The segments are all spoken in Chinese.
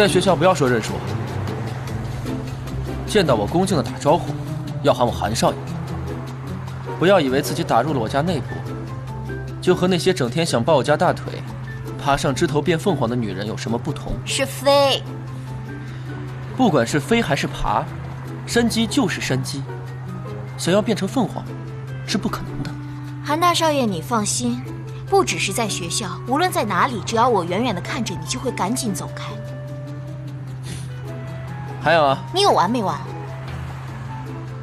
在学校不要说认识我，见到我恭敬的打招呼，要喊我韩少爷。不要以为自己打入了我家内部，就和那些整天想抱我家大腿、爬上枝头变凤凰的女人有什么不同？是飞。不管是飞还是爬，山鸡就是山鸡。想要变成凤凰，是不可能的。韩大少爷，你放心，不只是在学校，无论在哪里，只要我远远的看着你，就会赶紧走开。还有啊，你有完没完？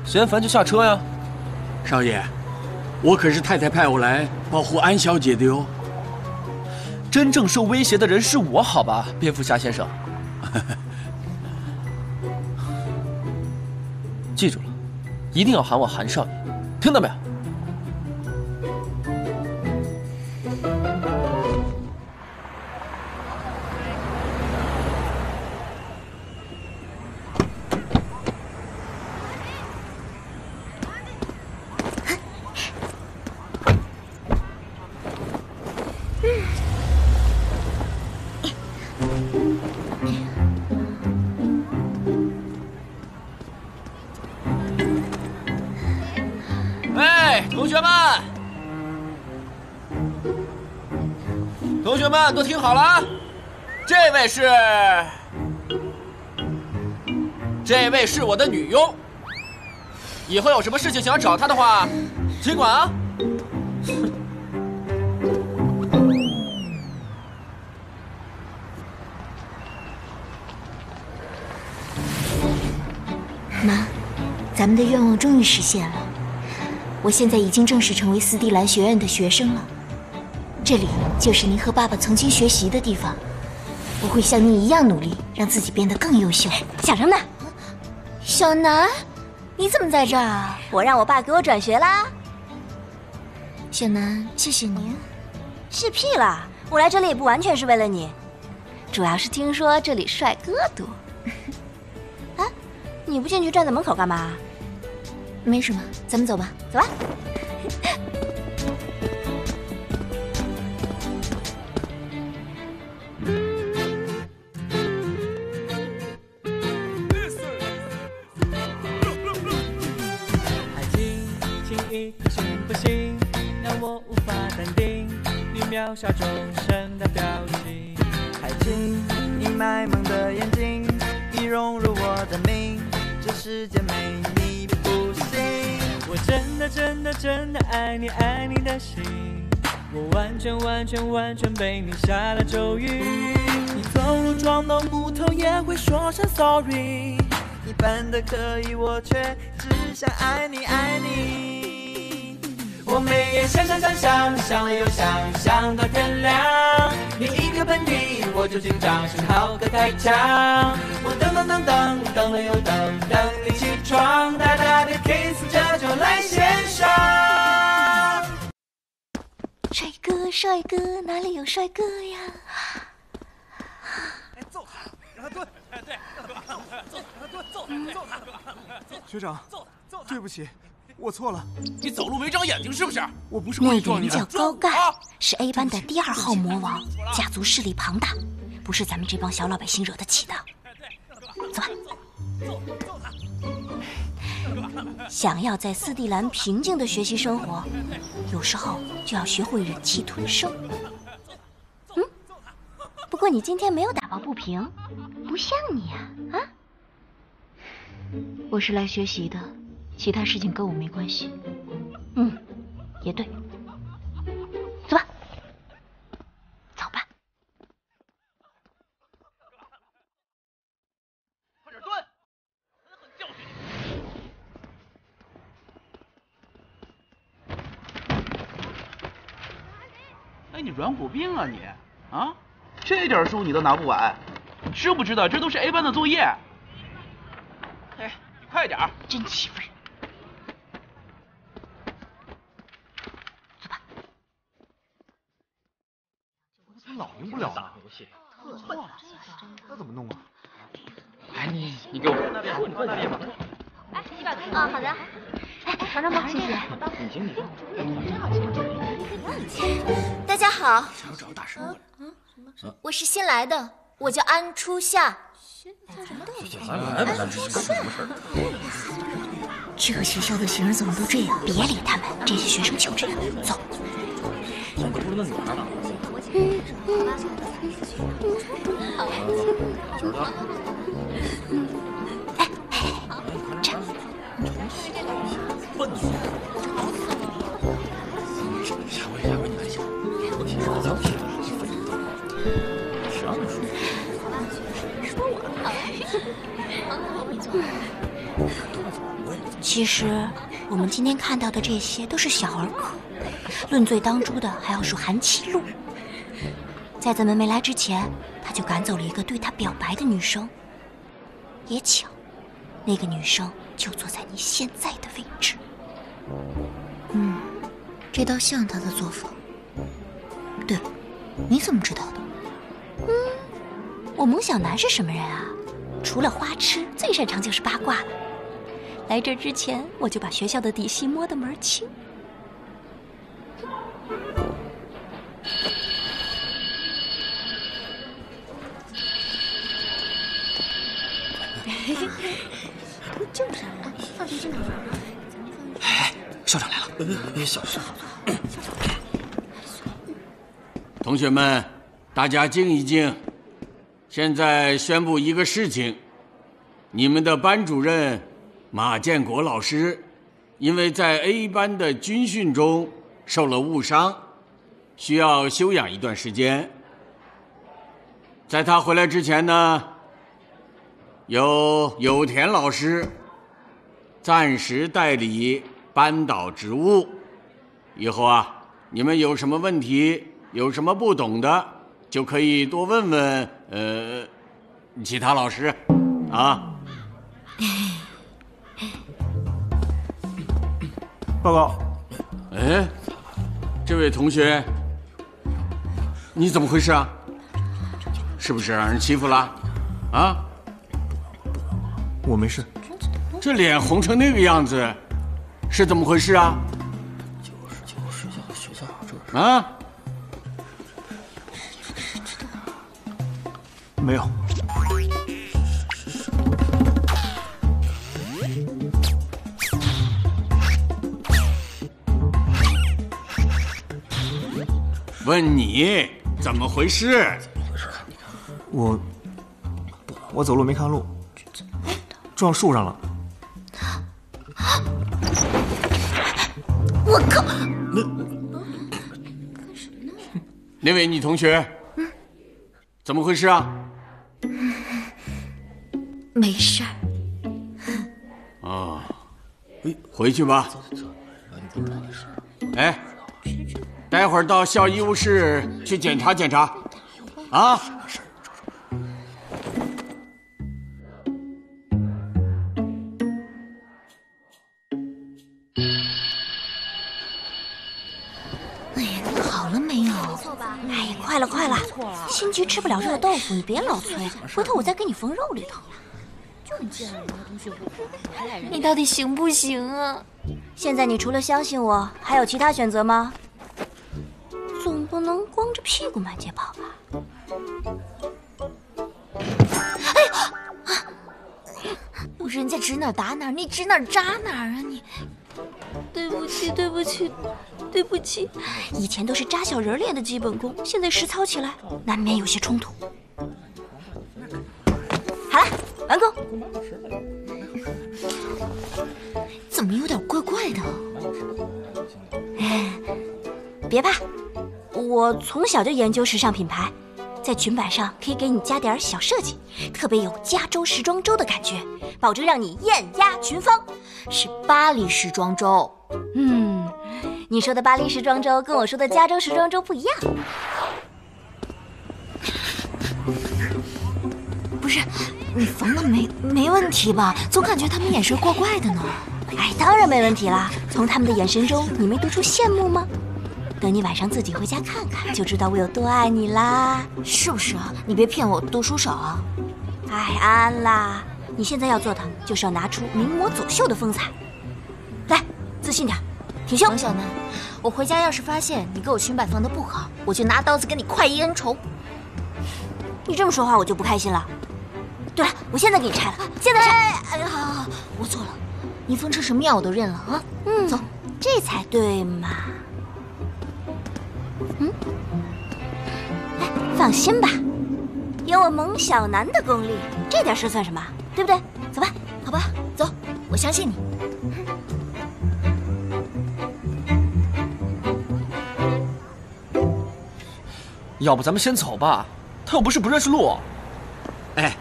嫌烦就下车呀。少爷，我可是太太派我来保护安小姐的哟。真正受威胁的人是我，好吧，蝙蝠侠先生。记住了。一定要喊我韩少爷，听到没有？同学们，同学们都听好了啊，这位是，这位是我的女佣。以后有什么事情想要找她的话，尽管啊。妈，咱们的愿望终于实现了。我现在已经正式成为斯蒂兰学院的学生了，这里就是您和爸爸曾经学习的地方。我会像您一样努力，让自己变得更优秀。小人呢？小南，你怎么在这儿啊？我让我爸给我转学啦。小南，谢谢你。谢屁了！我来这里也不完全是为了你，主要是听说这里帅哥多。啊，你不进去站在门口干嘛？没什么，咱们走吧，走吧。还轻轻一颗心不行，让我无法淡定。你渺小众生的表情，还轻你卖萌的眼睛，已融入我的命。这世界没你。真的爱你，爱你的心，我完全完全完全被你下了咒语。你走路撞到木头也会说声 sorry，你笨的可以，我却只想爱你爱你。我每天想想想想想了又想，想到天亮。你一个喷嚏，我就紧张，幸好个开枪。我等等等等等了又等，等你起床，大大的 kiss，这就来献上。帅哥，帅哥，哪里有帅哥呀？哎，揍他，让他蹲。哎，对，揍他，揍他，揍他，揍他。学长，对不起。我错了，你走路没长眼睛是不是？我不是故意撞你的。那人叫高盖，是 A 班的第二号魔王，家族势力庞大，不是咱们这帮小老百姓惹得起的。走吧。想要在斯蒂兰平静的学习生活，有时候就要学会忍气吞声。嗯，不过你今天没有打抱不平，不像你啊啊！我是来学习的。其他事情跟我没关系。嗯，也对。走吧，走吧。快点蹲，狠狠教训你！哎，你软骨病啊你？啊，这点书你都拿不完，你知不知道这都是 A 班的作业？哎，你快点真欺负人！老赢不了啊！错了，那怎么弄啊？哎，你你给我那边，你那边吧。哎，一百块啊，好的。哎，尝尝吧，谢谢。大家好。想找大师过来。嗯，我是新来的，我叫安初夏。这个学校的学生怎么都这样？别理他们，这些学生就这样。走。其实，我们今天看到的这些都是小儿科，论罪当诛的还要数韩七路。在咱们没来之前，他就赶走了一个对他表白的女生。也巧，那个女生就坐在你现在的位置。嗯，这倒像他的作风。对了，你怎么知道的？嗯，我蒙小南是什么人啊？除了花痴，最擅长就是八卦了。来这之前，我就把学校的底细摸得门儿清。就是啊，放学。哎，校长来了！小声。同学们，大家静一静。现在宣布一个事情：你们的班主任马建国老师，因为在 A 班的军训中受了误伤，需要休养一段时间。在他回来之前呢，由有田老师暂时代理班导职务。以后啊，你们有什么问题，有什么不懂的，就可以多问问呃其他老师啊。报告。哎，这位同学，你怎么回事啊？是不是让人欺负了？啊？我没事。这脸红成那个样子，是怎么回事啊？就是就是学校学校这啊？没有。问你怎么回事？怎么回事我我走路没看路，撞树上了。我靠！那干什么呢？那位女同学，怎么回事啊？没事儿。哦，回去吧。哎，待会儿到校医务室去检查检查，啊。哎呀，你好了没有？哎呀，快了快了，心急吃不了热豆腐，你别老催，回头我再给你缝肉里头。你到底行不行啊？现在你除了相信我，还有其他选择吗？能光着屁股满街跑吧？哎呀！人家指哪打哪，你指哪扎哪啊你！对不起，对不起，对不起。以前都是扎小人练的基本功，现在实操起来难免有些冲突。好了，完工。怎么有点怪怪的？哎别怕，我从小就研究时尚品牌，在裙摆上可以给你加点小设计，特别有加州时装周的感觉，保证让你艳压群芳。是巴黎时装周。嗯，你说的巴黎时装周跟我说的加州时装周不一样。不是，你缝的没没问题吧？总感觉他们眼神怪怪的呢。哎，当然没问题啦！从他们的眼神中，你没读出羡慕吗？等你晚上自己回家看看，就知道我有多爱你啦。是不是啊？你别骗我，读书少啊。哎，安啦，你现在要做的就是要拿出名模走秀的风采。来，自信点，挺胸。王小楠，我回家要是发现你给我裙摆缝的不好，我就拿刀子跟你快意恩仇。你这么说话，我就不开心了。对了，我现在给你拆了，现在拆。哎呀，好好好，我错了，你疯成什么样我都认了啊！嗯，走，这才对嘛。嗯，哎，放心吧，有我蒙小南的功力，这点事算什么？对不对？走吧，好吧，走，我相信你。要不咱们先走吧，他又不是不认识路。哎，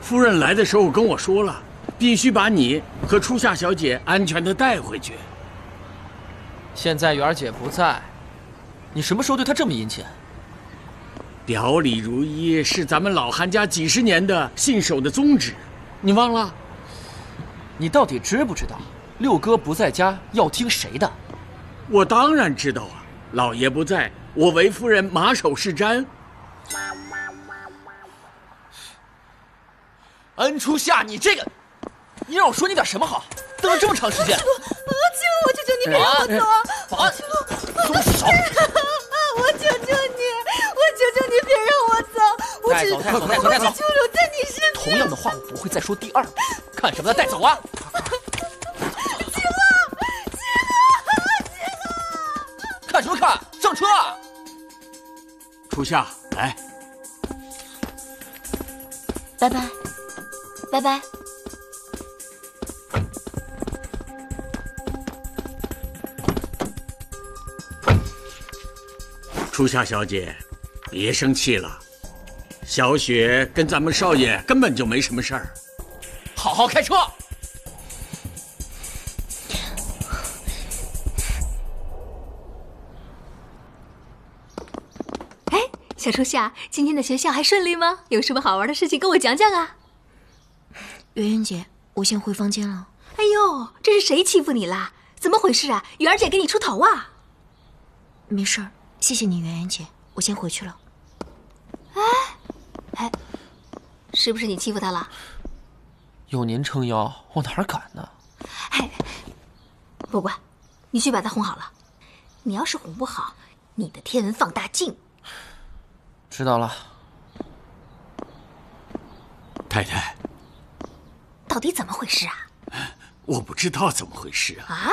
夫人来的时候跟我说了，必须把你和初夏小姐安全的带回去。现在媛儿姐不在，你什么时候对他这么殷勤？表里如一是咱们老韩家几十年的信守的宗旨，你忘了？你到底知不知道，六哥不在家要听谁的？我当然知道啊，老爷不在，我为夫人马首是瞻。恩初夏，你这个，你让我说你点什么好？等了这么长时间。七路，我求求你别让我走！保安，松手！你，别让我走！我只带走，带走，带走，带走！求求在你身边。同样的话我不会再说第二遍，看什么呢？带走啊！看什么看？上车！初夏，来，拜拜，拜拜。初夏小姐，别生气了。小雪跟咱们少爷根本就没什么事儿。好好开车。哎，小初夏，今天的学校还顺利吗？有什么好玩的事情跟我讲讲啊？圆圆姐，我先回房间了。哎呦，这是谁欺负你啦？怎么回事啊？圆儿姐给你出头啊？没事儿，谢谢你，圆圆姐，我先回去了。哎，哎，是不是你欺负他了？有您撑腰，我哪敢呢？哎，不管，你去把他哄好了。你要是哄不好，你的天文放大镜……知道了。太太，到底怎么回事啊？我不知道怎么回事啊。啊？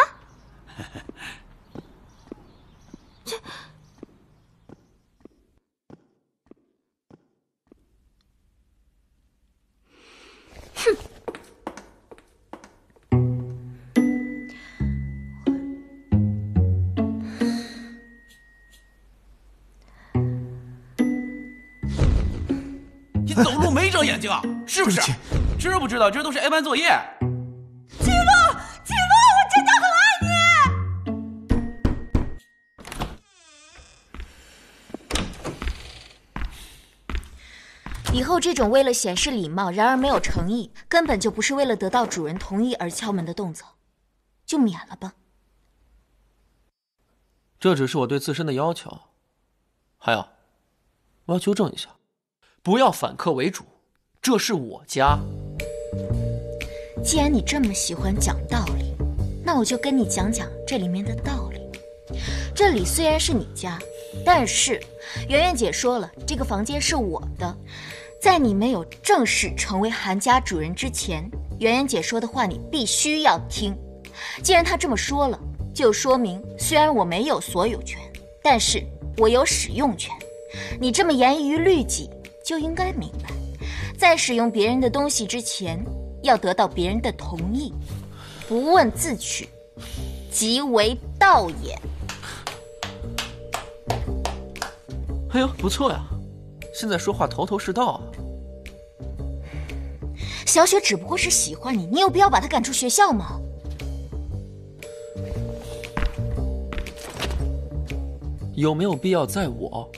这。你走路没长眼睛啊？是不是？知不知道这都是 A 班作业？后这种为了显示礼貌，然而没有诚意，根本就不是为了得到主人同意而敲门的动作，就免了吧。这只是我对自身的要求。还有，我要纠正一下，不要反客为主，这是我家。既然你这么喜欢讲道理，那我就跟你讲讲这里面的道理。这里虽然是你家，但是圆圆姐说了，这个房间是我的。在你没有正式成为韩家主人之前，圆圆姐说的话你必须要听。既然她这么说了，就说明虽然我没有所有权，但是我有使用权。你这么严于律己，就应该明白，在使用别人的东西之前，要得到别人的同意，不问自取，即为盗也。哎呦，不错呀，现在说话头头是道啊。小雪只不过是喜欢你，你有必要把她赶出学校吗？有没有必要在我？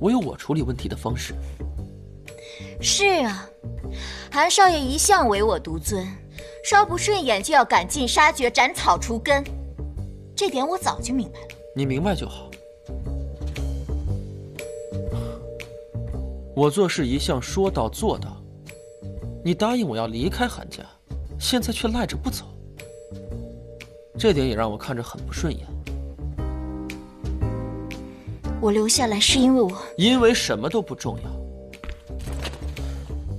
我有我处理问题的方式。是啊，韩少爷一向唯我独尊，稍不顺眼就要赶尽杀绝、斩草除根，这点我早就明白了。你明白就好。我做事一向说到做到。你答应我要离开韩家，现在却赖着不走，这点也让我看着很不顺眼。我留下来是因为我……因为什么都不重要。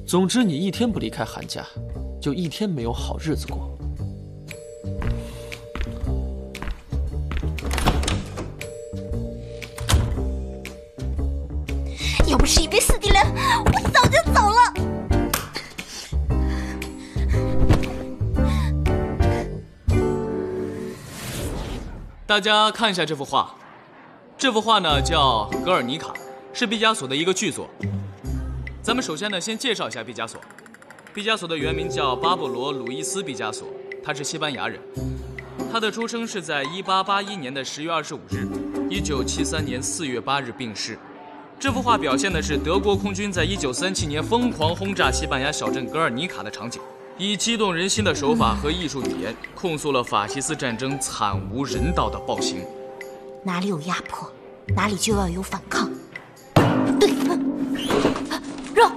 总之，你一天不离开韩家，就一天没有好日子过。要不是因为四弟来，大家看一下这幅画，这幅画呢叫《格尔尼卡》，是毕加索的一个巨作。咱们首先呢先介绍一下毕加索。毕加索的原名叫巴勃罗·鲁伊斯·毕加索，他是西班牙人。他的出生是在1881年的10月25日，1973年4月8日病逝。这幅画表现的是德国空军在1937年疯狂轰炸西班牙小镇格尔尼卡的场景，以激动人心的手法和艺术语言，控诉了法西斯战争惨无人道的暴行。哪里有压迫，哪里就要有反抗。对，肉，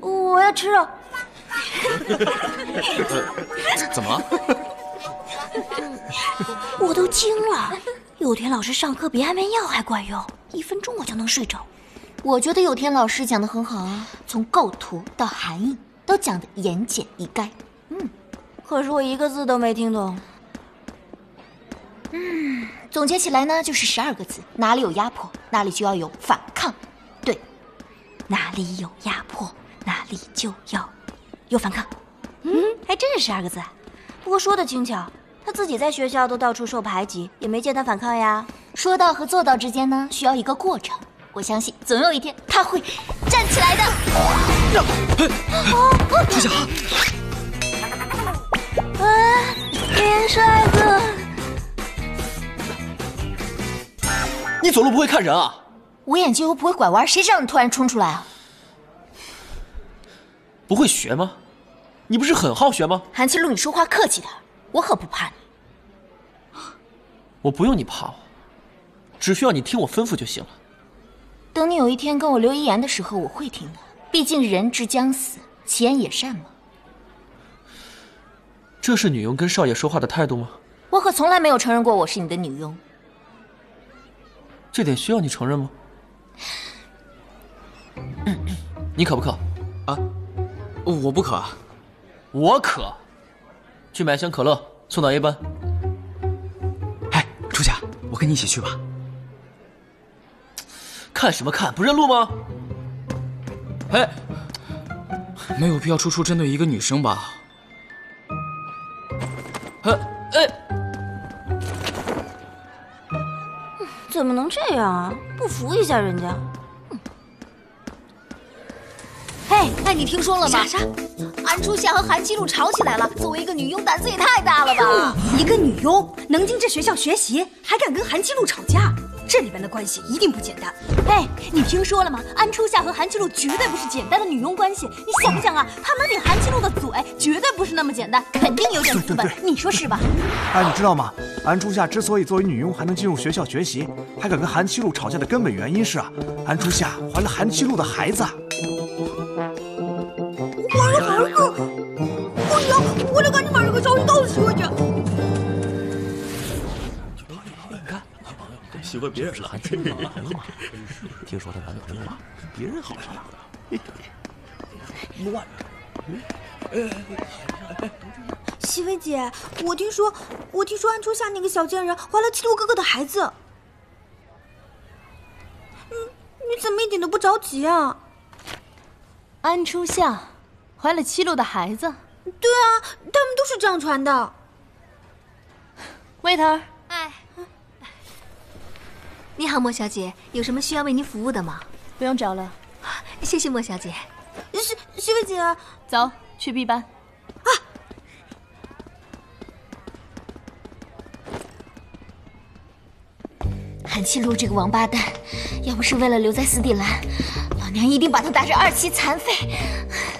我要吃肉。怎么了？我都惊了。有田老师上课比安眠药还管用，一分钟我就能睡着。我觉得有田老师讲的很好啊，从构图到含义都讲得言简意赅。嗯，可是我一个字都没听懂。嗯，总结起来呢，就是十二个字：哪里有压迫，哪里就要有反抗。对，哪里有压迫，哪里就要有反抗。嗯，还真是十二个字。不过说的轻巧，他自己在学校都到处受排挤，也没见他反抗呀。说到和做到之间呢，需要一个过程。我相信总有一天他会站起来的。初夏，哎，林帅哥，你走路不会看人啊？我眼睛又不会拐弯，谁知道你突然冲出来啊？不会学吗？你不是很好学吗？韩七路，你说话客气点，我可不怕你。我不用你怕我，只需要你听我吩咐就行了。等你有一天跟我留遗言的时候，我会听的。毕竟人之将死，其言也善嘛。这是女佣跟少爷说话的态度吗？我可从来没有承认过我是你的女佣。这点需要你承认吗？你渴不渴？啊，我不渴。我渴。去买箱可乐，送到 A 班。哎，初夏，我跟你一起去吧。看什么看？不认路吗？哎，没有必要处处针对一个女生吧？哎哎，怎么能这样啊？不服一下人家？嘿，哎，你听说了吗？啥啥？安初夏和韩七路吵起来了。作为一个女佣，胆子也太大了吧！一个女佣能进这学校学习，还敢跟韩七路吵架？这里面的关系一定不简单。哎，你听说了吗？安初夏和韩七路绝对不是简单的女佣关系。你想不想啊？他能顶韩七路的嘴，绝对不是那么简单，肯定有点资本。你说是吧？哎，你知道吗？安初夏之所以作为女佣还能进入学校学习，还敢跟韩七路吵架的根本原因是啊，安初夏怀了韩七路的孩子。别人是韩七路的孩子吗？听说他男朋友啊，别人好上了。乱。媳妇姐，我听说，我听说安初夏那个小贱人怀了七路哥哥的孩子。你你怎么一点都不着急啊？安初夏怀了七路的孩子？对啊，他们都是这样传的。waiter，你好，莫小姐，有什么需要为您服务的吗？不用找了，谢谢莫小姐。媳媳妇姐，走去 B 班。啊韩七路这个王八蛋，要不是为了留在斯蒂兰，老娘一定把他打成二期残废。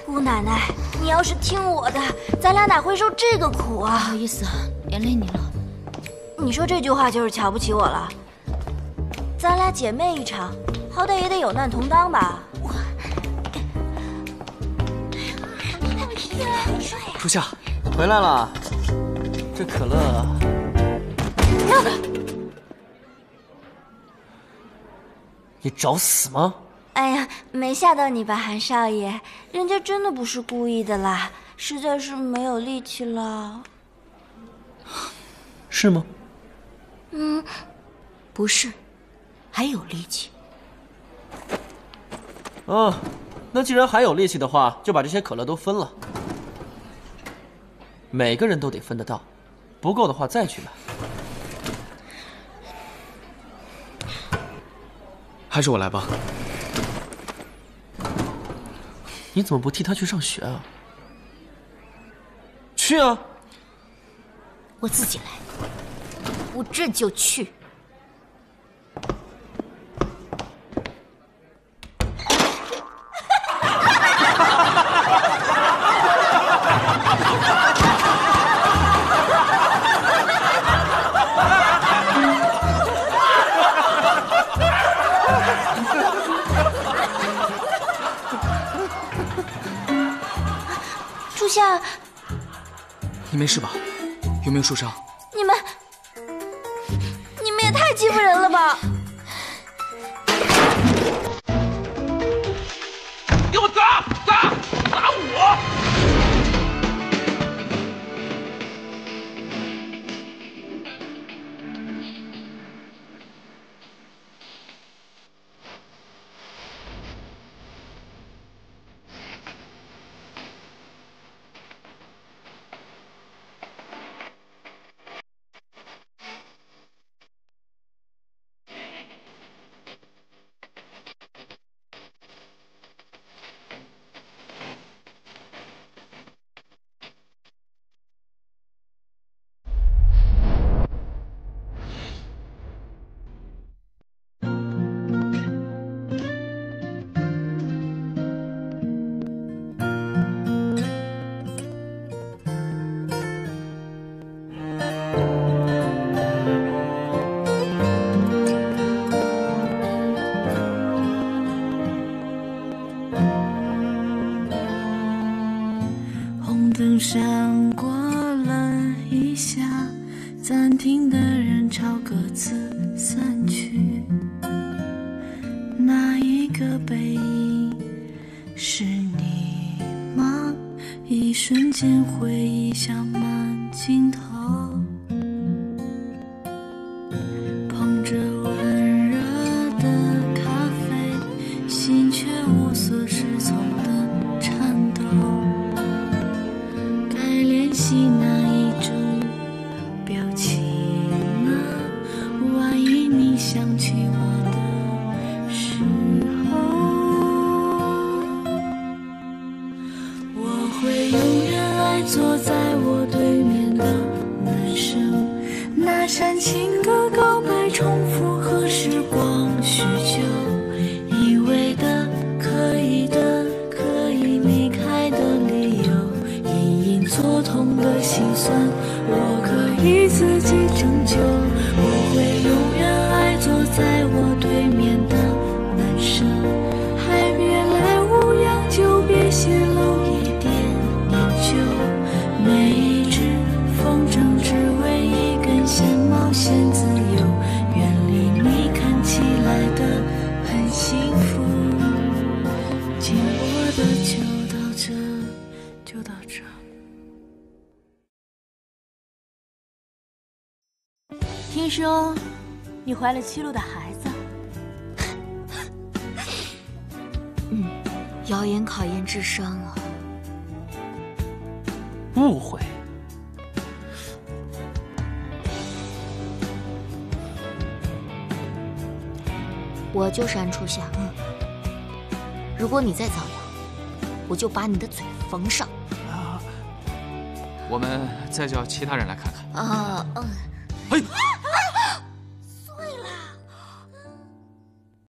姑奶奶，你要是听我的，咱俩哪会受这个苦啊？不好意思啊，连累你了。你说这句话就是瞧不起我了。咱俩姐妹一场，好歹也得有难同当吧？我初夏，回来了。这可乐，你找死吗？哎呀，没吓到你吧，韩少爷？人家真的不是故意的啦，实在是没有力气了。是吗？嗯，不是，还有力气。哦，那既然还有力气的话，就把这些可乐都分了。每个人都得分得到，不够的话再去买。还是我来吧。你怎么不替他去上学啊？去啊！我自己来，我这就去。有没有受伤？想起我说你怀了七路的孩子，嗯，谣言考验智商啊。误会。我就是安初夏。如果你再造谣，我就把你的嘴缝上。啊我们再叫其他人来看看。啊，嗯。嘿。